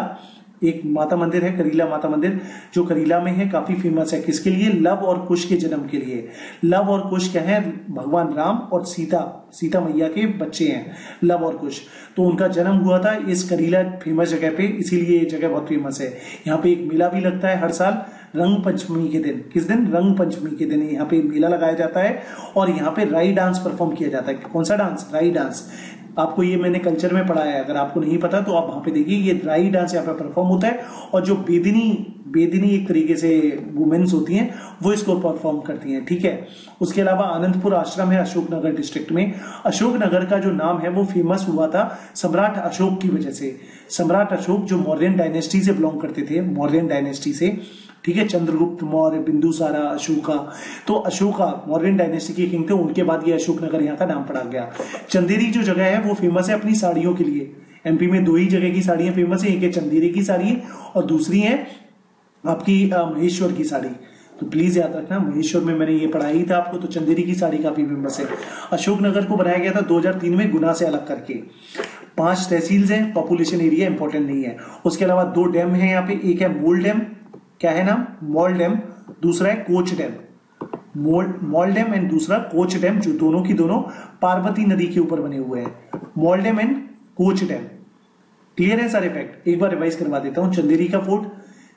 एक माता मंदिर है, करीला माता मंदिर, जो करीला में है, काफ़ी फ़ेमस है। किसके लिए? लव और कुश के जन्म के लिए। लव और कुश क्या है? भगवान राम और सीता सीता मैया के बच्चे हैं, लव और कुश। तो उनका जन्म हुआ था इस करीला फ़ेमस जगह पे, इसीलिए ये जगह बहुत फ़ेमस है। यहाँ पे एक मेला भी लगता है हर साल, रंग पंचमी के दिन। किस दिन? रंग पंचमी के दिन। यहाँ पे मेला लगाया जाता है और यहाँ पे राई डांस परफॉर्म किया जाता है। कौन सा डांस राई डांस आपको ये मैंने कल्चर में पढ़ाया है। अगर आपको नहीं पता तो आप वहाँ पे देखिए, ये ड्राई डांस यहाँ पे परफॉर्म होता है और जो बेदिनी बेदिनी एक तरीके से वुमेन्स होती हैं, वो इसको परफॉर्म करती हैं, ठीक है? उसके अलावा आनंदपुर आश्रम है अशोकनगर डिस्ट्रिक्ट में। अशोकनगर का जो नाम है, वो फ़ेमस हुआ था सम्राट अशोक की वजह से। सम्राट अशोक जो मौर्यन डायनेस्टी से बिलोंग करते थे, मौर्यन डायनेस्टी से ठीक है, चंद्रगुप्त, मौर्य बिंदुसारा अशोका। तो अशोका, मौर्यन डायनेस्टी के किंग थे, उनके बाद ये अशोकनगर यहाँ का नाम पड़ा गया। चंदेरी जो जगह है, वो फ़ेमस है अपनी साड़ियों के लिए। एमपी में दो ही जगह की साड़ियाँ फ़ेमस है, एक है चंदेरी की साड़ी और दूसरी है आपकी महेश्वर की साड़ी। तो प्लीज़ याद रखना, महेश्वर में मैंने ये पढ़ाई था आपको तो चंदेरी की साड़ी काफ़ी फ़ेमस है। अशोकनगर को बनाया गया था 2003 में गुना से अलग करके। पाँच तहसील हैं पॉपुलेशन एरिया इंपॉर्टेंट नहीं है। उसके अलावा दो डैम है यहाँ पे, एक है मूल डैम क्या है नाम? मॉल डैम दूसरा है Koch dam Mol dam and दूसरा कोच डैम जो दोनों की दोनों पार्वती नदी के ऊपर बने हुए हैं। Mol dam and Koch dam clear है सारे फैक्ट एक बार रिवाइज करवा देता हूँ। चंदेरी का फोर्ट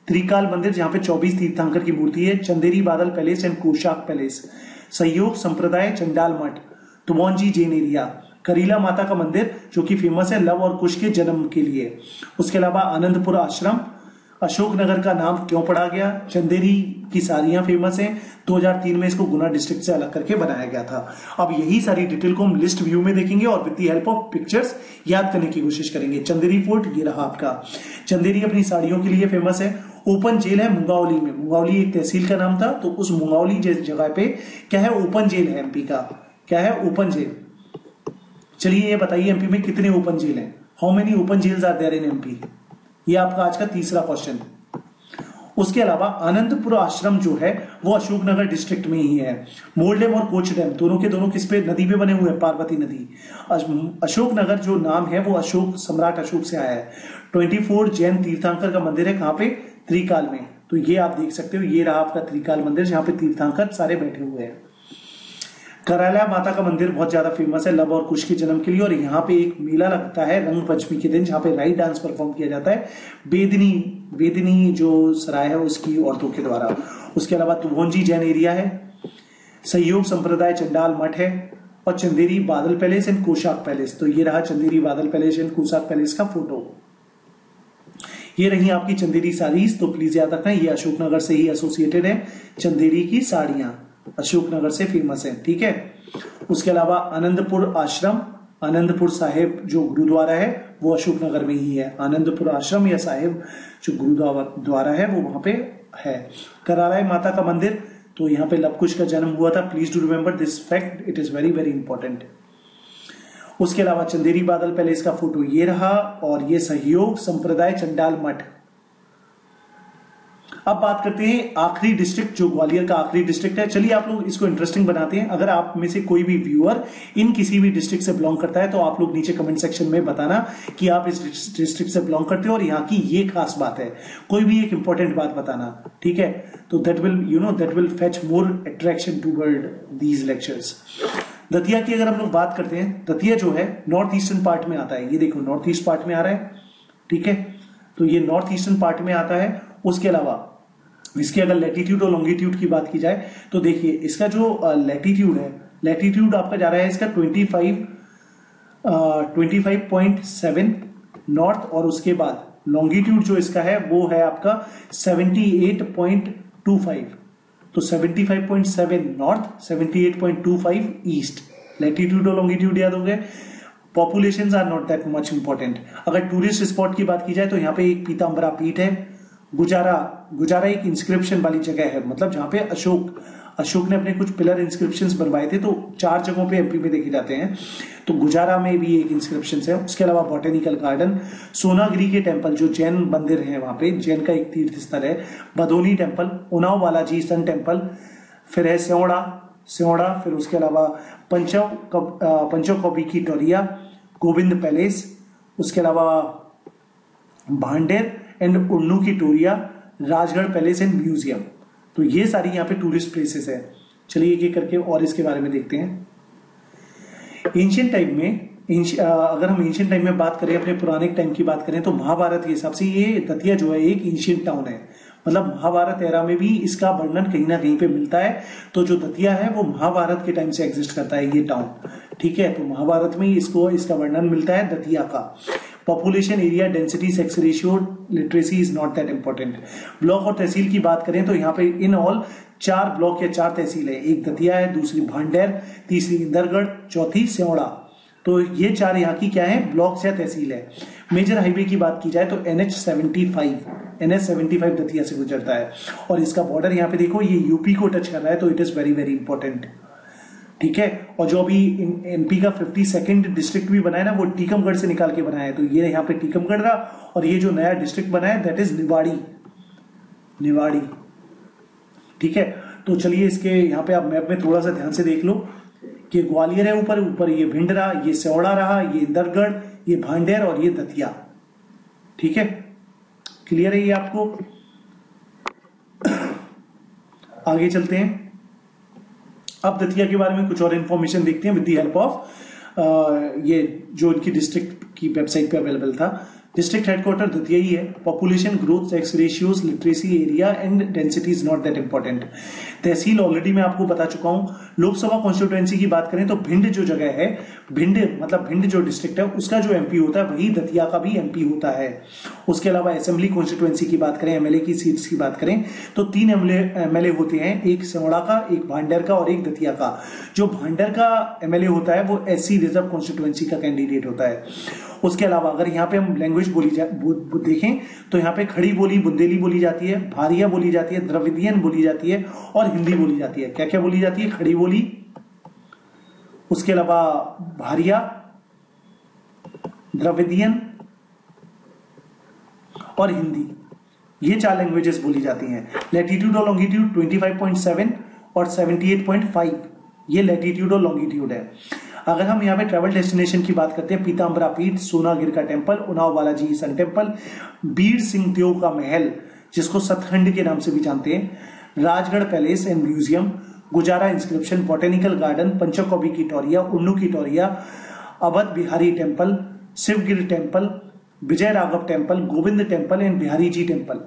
त्रिकाल मंदिर जहाँ पे 24 तीर्थंकर की मूर्ति है। Chanderi Badal palace and Koshak palace. सहयोग संप्रदाय चंडाल मठ तुमोंजी जैन एरिया। करीला माता का मंदिर जो कि फ़ेमस है, लव और कुश के जन्म के लिए। उसके अलावा आनंदपुर आश्रम अशोकनगर का नाम क्यों पड़ा गया? चंदेरी की साड़ियाँ फ़ेमस हैं। 2003 में इसको गुना डिस्ट्रिक्ट से अलग करके बनाया गया था। अब यही सारी डिटेल को हम लिस्ट व्यू में देखेंगे और with the help of pictures याद करने की कोशिश करेंगे। चंदेरी फोर्ट ये रहा आपका। चंदेरी अपनी साड़ियों के लिए फ़ेमस है। ओपन जेल है मुंगावली में। मुंगावली एक तहसील का नाम था तो उस मुंगावली जगह पे क्या है? ओपन जेल है एमपी का। क्या है? ओपन जेल चलिए ये बताइए एमपी में कितने ओपन जेल हैं? How many open jails are there in MP ये आपका आज का तीसरा क्वेश्चन उसके अलावा आनंदपुर आश्रम जो है, वो अशोकनगर डिस्ट्रिक्ट में ही है. मोल डैम और कोच डैम, दोनों के दोनों किस पे? नदी पे बने हुए हैं, पार्वती नदी. अशोकनगर जो नाम है, वो अशोक सम्राट अशोक से आया है. ट्वेंटी फोर जैन तीर्थांकर का मंदिर है कहाँ पे? त्रिकाल में. तो ये आप देख सकते हो, ये रहा आपका त्रिकाल मंदिर जहाँ पे तीर्थांकर सारे बैठे हुए हैं. कराला माता का मंदिर बहुत ज़्यादा फ़ेमस है, लव और कुश के जन्म के लिए, और यहाँ पे एक मेला लगता है रंग पंचमी के दिन, जहाँ पे राइट डांस परफॉर्म किया जाता है। बेदनी बेदनी जो सराय है, उसकी औरतों के द्वारा। उसके अलावा तुभोंजी जैन एरिया है, सहयोग संप्रदाय चंडाल मठ है, और Chanderi Badal palace and Koshak palace. तो ये रहा Chanderi Badal palace and Koshak palace का फ़ोटो ये रही आपकी चंदेरी साड़ीज तो प्लीज़ याद रखना, ये अशोकनगर से ही एसोसिएटेड है, चंदेरी की साड़ियाँ। अशोकनगर से फ़ेमस है ठीक है? उसके अलावा आनंदपुर आश्रम, आनंदपुर साहिब जो गुरुद्वारा है, वो अशोकनगर में ही है। आनंदपुर आश्रम या साहिब जो गुरुद्वारा है, वो वहाँ पे है। कराराय माता का मंदिर तो यहाँ पे लवकुश का जन्म हुआ था। Please do remember this fact it is very very important उसके अलावा चंदेरी बादल पैलेस का फ़ोटो ये रहा, और ये सहयोग संप्रदाय चंडाल मठ। अब बात करते हैं आखिरी डिस्ट्रिक्ट जो ग्वालियर का आखिरी डिस्ट्रिक्ट है। चलिए आप लोग इसको इंटरेस्टिंग बनाते हैं। अगर आप में से कोई भी व्यूअर इन किसी भी डिस्ट्रिक्ट से बिलोंग करता है तो आप लोग नीचे कमेंट सेक्शन में बताना कि आप इस डिस्ट्रिक्ट से बिलोंग करते हो और यहाँ की ये खास बात है। कोई भी एक इंपॉर्टेंट बात बताना, ठीक है? तो that will you know that will fetch more attraction to world these lectures Datia की अगर हम लोग बात करते हैं, दतिया जो है नॉर्थ ईस्टर्न पार्ट में आता है। ये देखो नॉर्थ ईस्ट पार्ट में आ रहा है, ठीक है? तो ये नॉर्थ ईस्टर्न पार्ट में आता है। उसके अलावा इसकी अगर लेटीट्यूड और लॉन्गिट्यूड की बात की जाए तो देखिए, इसका जो लेटीट्यूड है लेटीट्यूड आपका जा रहा है इसका twenty five twenty five point seven north और उसके बाद लॉन्गिट्यूड जो इसका है, वो है आपका seventy eight point two five तो seventy five point seven north seventy eight point two five east latitude और लॉन्गिट्यूड याद हो गए? Population are not that much important अगर टूरिस्ट स्पॉट की बात की जाए तो यहाँ पे एक पीताम्बरा पीठ है। गुजारा गुजारा एक इंस्क्रिप्शन वाली जगह है। मतलब जहाँ पे अशोक अशोक ने अपने कुछ पिलर इंस्क्रिप्शन बनवाए थे तो चार जगहों पे एमपी में देखे जाते हैं। तो गुजारा में भी एक इंस्क्रिप्शन है। उसके अलावा बॉटेनिकल गार्डन सोनागिरी के टेंपल जो जैन मंदिर है वहाँ पे, जैन का एक तीर्थ स्थल है। Badoni temple Unao Balaji sun temple फिर है स्योड़ा स्योड़ा, फिर उसके अलावा पंचव पंचव कॉपी की टोरिया गोविंद पैलेस, उसके अलावा भांडेर एंड उन्नू की Toriya Rajgarh palace and museum. तो ये सारी यहाँ पे टूरिस्ट प्लेसेस है। चलिए एक एक करके और इसके बारे में देखते हैं। एंशियंट टाइम में अगर हम एंशियंट टाइम में बात करें, अपने पुराने टाइम की बात करें तो महाभारत के हिसाब से ये दतिया जो है, एक एंशियंट टाउन है। मतलब महाभारत एरा में भी इसका वर्णन कहीं ना कहीं पे मिलता है। तो जो दतिया है, वो महाभारत के टाइम से एग्जिस्ट करता है ये टाउन ठीक है? तो महाभारत में इसको, इसका वर्णन मिलता है दतिया का। Population area density sex ratio literacy is not that important block और तहसील की बात करें तो यहाँ पे इन ऑल चार ब्लॉक या चार तहसील है। एक दतिया है, दूसरी भांडेर, तीसरी इंदरगढ़, चौथी स्योड़ा तो ये चार यहाँ की क्या है? ब्लॉक या तहसील है। मेजर हाईवे की बात की जाए तो N H seventy five N H seventy five Datia से गुजरता है। और इसका बॉर्डर यहाँ पे देखो, ये यूपी को टच कर रहा है तो it is very very important ठीक है? और जो अभी एमपी का फिफ्टी सेकेंड डिस्ट्रिक्ट भी बनाया ना, वो टीकमगढ़ से निकाल के बनाया है। तो ये यहाँ पे टीकमगढ़ रहा और ये जो नया डिस्ट्रिक्ट बना है दैट इज़ निवाड़ी निवाड़ी ठीक है? तो चलिए इसके यहाँ पे आप मैप में थोड़ा सा ध्यान से देख लो। कि ग्वालियर है ऊपर ऊपर ये भिंड रहा ये सेवड़ा रहा, ये इंदरगढ़, ये भांडेर और ये दतिया। ठीक है? क्लियर है ये आपको? आगे चलते हैं। अब दतिया के बारे में कुछ और इन्फॉर्मेशन देखते हैं विद दी हेल्प ऑफ़ ये जो इनकी डिस्ट्रिक्ट की वेबसाइट पे अवेलेबल था। डिस्ट्रिक्ट हेडक्वार्टर दतिया ही है। Population growth sex ratios literacy area and density is not that important tehsil already मैं आपको बता चुका हूँ। लोकसभा कॉन्स्टिट्युएंसी की बात करें तो भिंड जो जगह है, भिंड मतलब भिंड जो डिस्ट्रिक्ट है, उसका जो एमपी होता है, वही दतिया का भी एमपी होता है। उसके अलावा असेंबली कॉन्स्टिट्युएंसी की बात करें एमएलए की सीट्स की बात करें तो तीन एमएलए होते हैं, एक सेवड़ा का, एक भांडर का और एक दतिया का। जो भांडर का एमएलए होता है, वो एससी रिज़र्व कॉन्स्टिट्युएंसी का कैंडिडेट होता है। उसके अलावा अगर यहाँ पे हम लैंग्वेज बोली जा देखें तो यहाँ पे खड़ी बोली, बुंदेली बोली जाती है, भारिया बोली जाती है, द्रविदियन बोली जाती है और हिंदी बोली जाती है। क्या क्या बोली जाती है? खड़ी बोली। उसके अलावा भारिया द्रविदियन और हिंदी। ये चार लैंग्वेजेस बोली जाती हैं। लेटीट्यूड और लॉन्गिट्यूड 25.7 और 78.5 ये लेटीट्यूड और लॉन्गिट्यूड है। अगर हम यहाँ पे ट्रेवल डेस्टिनेशन की बात करते हैं, पीताम्बरा पीठ, सोनागिर का temple Unao Balaji sun temple Bir Singh Dev का महल, जिसको सतखंड के नाम से भी जानते हैं। Rajgarh palace and museum, Gujarra inscription, botanical garden, Panchkobi की टोरिया उन्नू की Toriya Awadh Bihari temple Shivgir temple Vijay Raghav temple Govind temple and Bihari ji temple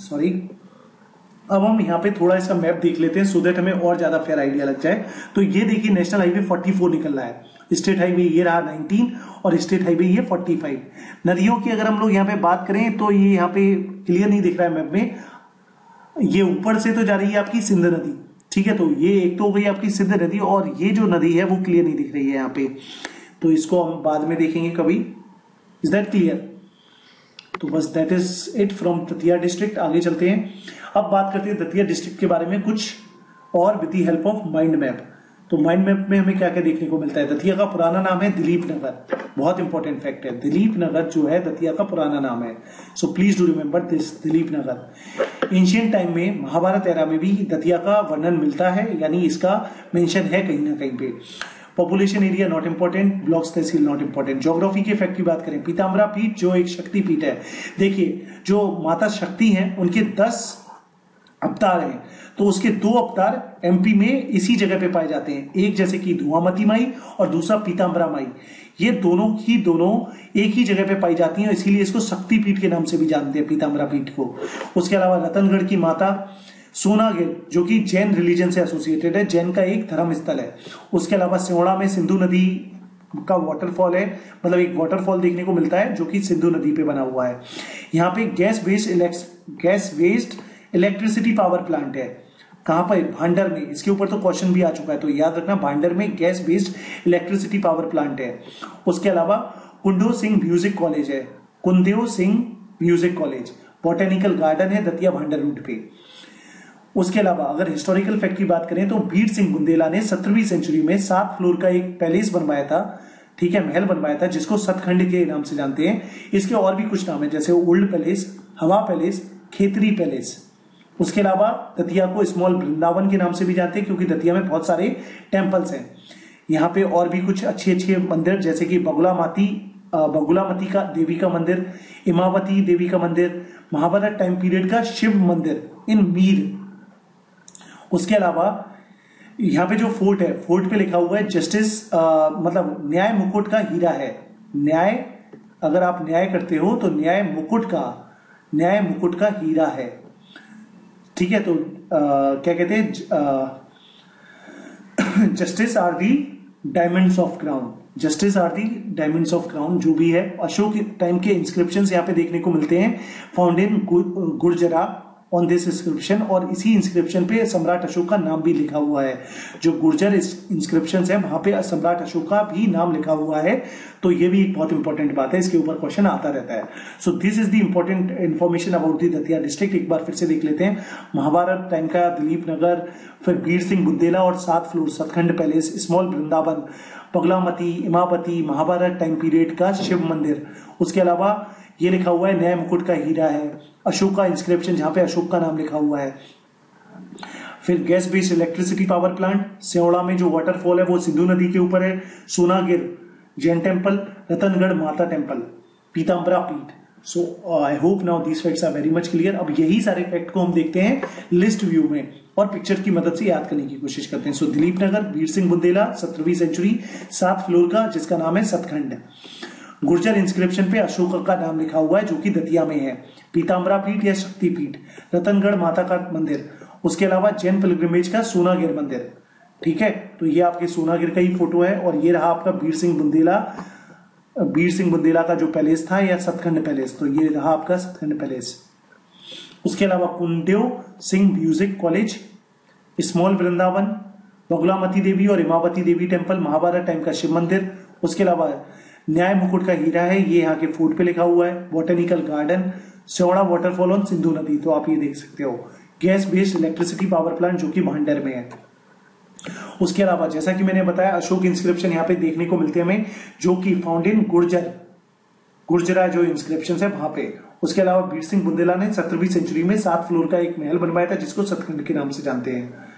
sorry अब हम यहाँ पे थोड़ा इसका मैप देख लेते हैं सो देट हमें और ज़्यादा फेयर आइडिया लग जाए। तो ये देखिए नेशनल हाईवे 44 निकल रहा है। स्टेट हाईवे ये रहा 19 और स्टेट हाईवे ये 45 नदियों की अगर हम लोग यहाँ पे बात करें तो ये यहाँ पे क्लियर नहीं दिख रहा है मैप में। ये ऊपर से तो जा रही है आपकी सिंध नदी, ठीक है? तो ये एक तो हो गई आपकी सिंध नदी और ये जो नदी है वो क्लियर नहीं दिख रही है यहाँ पे। तो इसको हम बाद में देखेंगे कभी। इज़ दैट क्लियर तो बस that is it from Datia district आगे चलते हैं। अब बात करते हैं दतिया डिस्ट्रिक्ट के बारे में कुछ और with the help of mind map तो माइंड मैप में हमें क्या क्या देखने को मिलता है? दतिया का पुराना नाम है दिलीप नगर। बहुत इंपॉर्टेंट फैक्ट है। दिलीप नगर जो है, दतिया का पुराना नाम है। So please do remember this Dilip Nagar. Ancient time में, महाभारत एरा में भी दतिया का वर्णन मिलता है, यानी इसका मेंशन है कहीं ना कहीं पे। Population area not important blocks tehsil not important geography के फैक्ट की बात करें, पीताम्बरा पीठ जो एक शक्ति पीठ है। देखिए, जो माता शक्ति हैं, उनके दस अवतार हैं। तो उसके दो अवतार एमपी में इसी जगह पे पाए जाते हैं। एक जैसे कि धुआमती माई और दूसरा पीताम्बरा माई। ये दोनों ही दोनों एक ही जगह पे पाई जाती हैं इसीलिए इसको शक्ति पीठ के नाम से भी जानते हैं पीताम्बरा पीठ को। उसके अलावा रतनगढ़ की माता सोनागिर जो कि जैन रिलीजन से एसोसिएटेड है, जैन का एक धर्म स्थल है। उसके अलावा सिवड़ा में सिंधु नदी का वाटरफॉल है मतलब एक वाटरफॉल देखने को मिलता है, जो कि सिंधु नदी पे बना हुआ है। यहाँ पे gas based gas based electricity power plant है। कहाँ पर? भांडर में। इसके ऊपर तो क्वेश्चन भी आ चुका है तो याद रखना, भांडर में gas based electricity power plant है। उसके अलावा कुंडो सिंह म्यूज़िक कॉलेज है। Kundev Singh music college botanical garden है दतिया भांडर रूट पे। उसके अलावा अगर हिस्टोरिकल फैक्ट की बात करें तो बीर सिंह बुंदेला ने सत्रहवीं सेंचुरी में सात फ्लोर का एक पैलेस बनवाया था। ठीक है, महल बनवाया था, जिसको सतखंड के नाम से जानते हैं। इसके और भी कुछ नाम है, जैसे old palace Hawa palace Khetri palace उसके अलावा दतिया को स्मॉल वृंदावन के नाम से भी जानते हैं, क्योंकि दतिया में बहुत सारे टेम्पल्स हैं। यहाँ पे और भी कुछ अच्छे अच्छे मंदिर, जैसे कि बगुला माती बगुलामती का देवी का मंदिर, इमावती देवी का मंदिर, महाभारत टाइम पीरियड का शिव मंदिर इन मीर उसके अलावा यहाँ पे जो फोर्ट है फोर्ट पे लिखा हुआ है जस्टिस मतलब न्याय मुकुट का हीरा है। न्याय, अगर आप न्याय करते हो तो न्याय मुकुट का, न्याय मुकुट का हीरा है। ठीक है तो आ, क्या कहते हैं justice are the diamonds of crown justice are the diamonds of crown जो भी है। अशोक टाइम के इंस्क्रिप्शन यहाँ पे देखने को मिलते हैं। Found in Gurjara on this inscription और इसी इंस्क्रिप्शन पे सम्राट अशोक का नाम भी लिखा हुआ है। जो गुर्जर इंस्क्रिप्शन है, वहाँ पे सम्राट अशोक का भी नाम लिखा हुआ है। तो ये भी एक बहुत इंपॉर्टेंट बात है, इसके ऊपर क्वेश्चन आता रहता है। So this is the important information about the Datia district एक बार फिर से देख लेते हैं। महाभारत टाइम का दिलीप नगर फिर वीर सिंह बुंदेला और सात floor Satkhand palace small Vrindavan, पगलामती, इमापति, Mahabharat time period का शिव मंदिर। उसके अलावा ये लिखा हुआ है, नया मुकुट का हीरा है। अशोक का इंस्क्रिप्शन जहाँ पे अशोक का नाम लिखा हुआ है। फिर gas based electricity power plant Sewda में जो वाटरफॉल है वो सिंधु नदी के ऊपर है। सोनागिर जैन टेंपल रतनगढ़ माता temple Pitambara Peeth. So I hope now these facts are very much clear अब यही सारे फैक्ट को हम देखते हैं लिस्ट व्यू में और पिक्चर की मदद से याद करने की कोशिश करते हैं। सो so, दिलीप नगर वीर सिंह बुंदेला सत्रहवीं सेंचुरी सात फ्लोर का जिसका नाम है सतखंड। गुर्जर इंस्क्रिप्शन पे अशोक का नाम लिखा हुआ है, जो कि दतिया में है। पीताम्बरा पीठ या शक्ति पीठ? रतनगढ़ माता का मंदिर। उसके अलावा जैन पिलग्रिमेज का सोनागिर मंदिर। ठीक है? तो ये आपके सोनागिर का ही फ़ोटो है और ये रहा आपका वीर सिंह बुंदेला। वीर सिंह बुंदेला का जो पैलेस था या सतखंड पैलेस तो ये रहा आपका सतखंड पैलेस उसके अलावा Kundev Singh music college small Vrindavan, बगुलामती देवी और इमावती देवी टेंपल महाभारत टाइम का शिव मंदिर। उसके अलावा न्याय मुकुट का हीरा है, ये यहाँ के फ़ूड पे लिखा हुआ है बोटेनिकल गार्डन चौड़ा वाटरफॉल ऑन सिंधु नदी तो आप ये देख सकते हो। Gas based electricity power plant जो कि भांडर में है। उसके अलावा, जैसा कि मैंने बताया, अशोक इंस्क्रिप्शन यहाँ पे देखने को मिलते हैं हमें, जो कि फाउंडेन गुर्जर गुर्जरा जो इंस्क्रिप्शन है वहाँ पे। उसके अलावा वीर सिंह बुंदेला ने सत्रहवीं सेंचुरी में सात फ्लोर का एक महल बनवाया था, जिसको सतखंड के नाम से जानते हैं।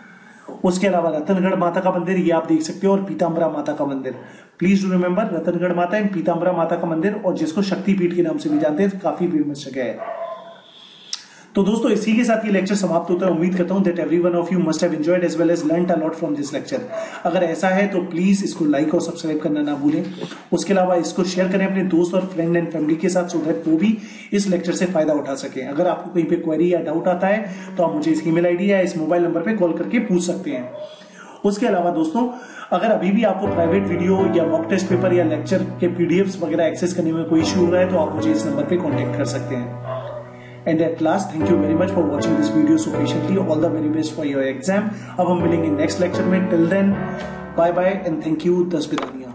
उसके अलावा रतनगढ़ माता का मंदिर, ये आप देख सकते हो, और पीताम्बरा माता का मंदिर। प्लीज़ डू रिमेम्बर रतनगढ़ माता एंड पीताम्बरा माता का मंदिर, और जिसको शक्तिपीठ के नाम से भी जानते हैं, काफ़ी फ़ेमस जगह है। तो दोस्तों, इसी के साथ ये लेक्चर समाप्त होता है। उम्मीद करता हूँ that every one of you must have enjoyed as well as learn lot from this lecture अगर ऐसा है तो प्लीज़ इसको लाइक और सब्सक्राइब करना ना भूलें। उसके अलावा इसको शेयर करें अपने दोस्त और फ्रेंड एंड फैमिली के साथ सो दैट वो भी इस लेक्चर से फ़ायदा उठा सके। अगर आपको कहीं पे क्वेरी या डाउट आता है तो आप मुझे इस ईमेल आईडी या इस मोबाइल नंबर पे कॉल करके पूछ सकते हैं। उसके अलावा दोस्तों, अगर अभी भी आपको प्राइवेट वीडियो या मॉक टेस्ट पेपर या लेक्चर के पीडीएफ वगैरह एक्सेस करने में कोई इशू हो रहा है तो आप मुझे इस नंबर पे कांटेक्ट कर सकते हैं। And at last, thank you very much for watching this video so patiently. All the very best for your exam. अब हम मिलेंगे नेक्स्ट लेक्चर में till then bye, bye and thank you दस बिदानिया